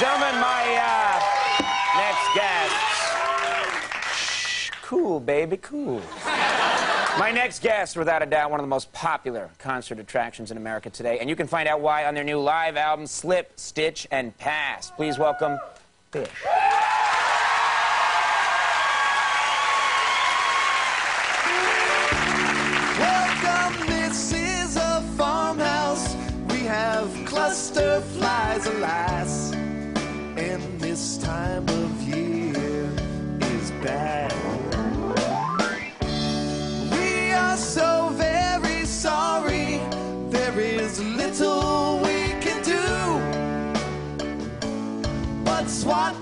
gentlemen, my uh, next guest. Shh, cool, baby, cool. My next guest, without a doubt, one of the most popular concert attractions in America today, and you can find out why on their new live album, Slip, Stitch, and Pass. Please welcome Phish. There's little we can do. But swat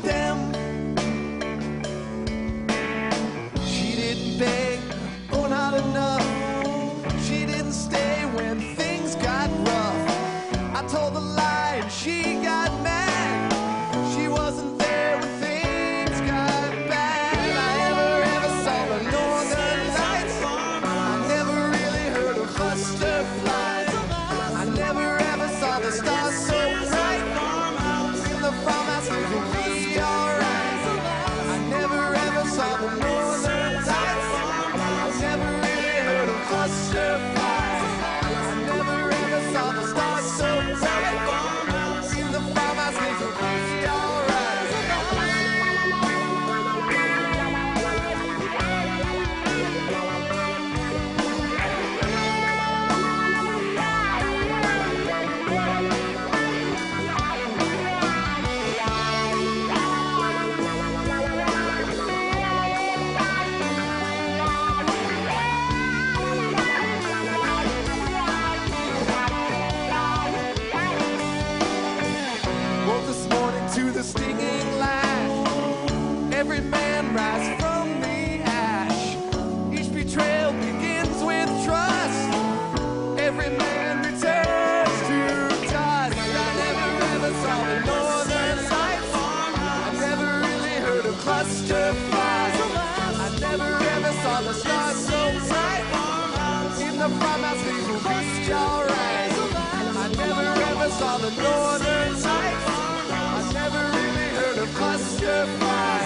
on the northern lights. I never really heard a cluster fly.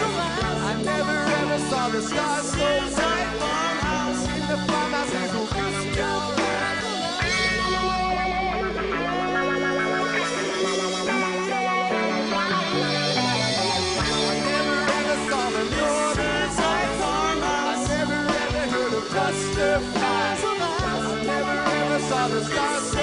I never ever saw the stars so bright. I seem to find myself who comes down. Cluster flies. I never ever saw the stars.